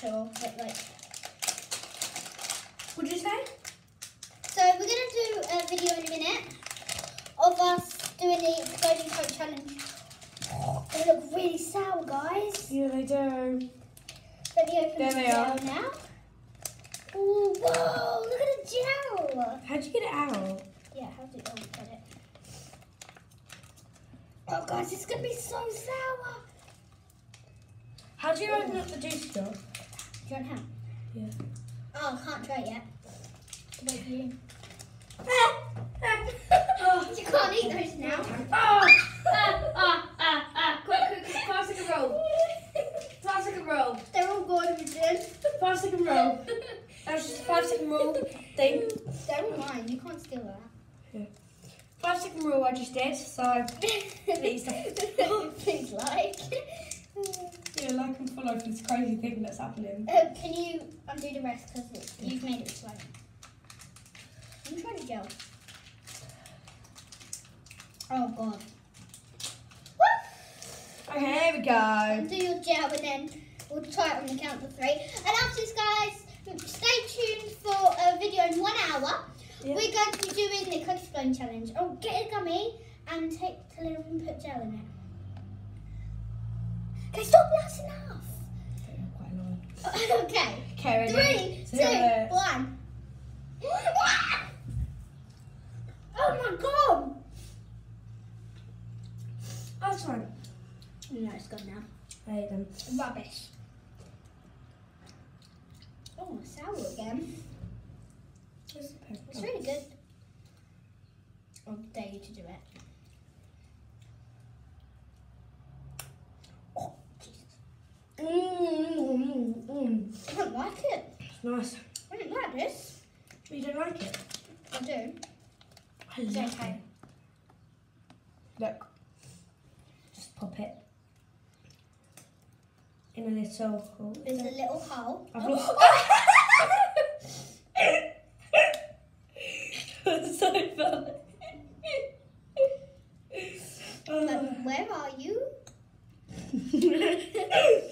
sure, but like. What'd you say? So we're gonna do a video in a minute of us doing the exploding coat challenge. They look really sour, guys. Yeah, they do. Let me open There the they gel are. now. Ooh, whoa! Look at the gel. How'd you get it out? Yeah, how do oh, you get it? Oh, guys, it's gonna be so sour. How do you open up the juice jar? You want? Yeah. Oh, can't try it yet. For you. Oh. you can't eat those now. Oh! Ah, ah, ah, ah. Quick, quick, quick. Five second roll. Five second roll. They're all gone, Imogen. Five second roll. That's just a five second roll thing. They're all mine. You can't steal that. Five second rule I just did, so Please Please like. Yeah, like and follow for this crazy thing that's happening. Uh, can you undo the rest because you've made it slow? I'm trying to gel. Oh god. Woo! Okay, here we go. Undo your gel and then we'll try it on the count of three. And after this, guys, stay tuned for a video in one hour. Yeah. We're going to be doing the cookie explain challenge. Oh, get a gummy and take a little and put gel in it. Okay, stop. That's enough. Okay. Okay, ready? Three, two, is. Oh my god! That's fine. No, it's gone now. I hate them. Rubbish. Oh, sour again. Where's the pen? It's really good. I'll dare you to do it. like it. It's nice. I didn't like this. But you don't like it? I do. I it's love okay. it. Look. Just pop it. In a little hole. There's a little hole. I've oh. so fun. Where are you?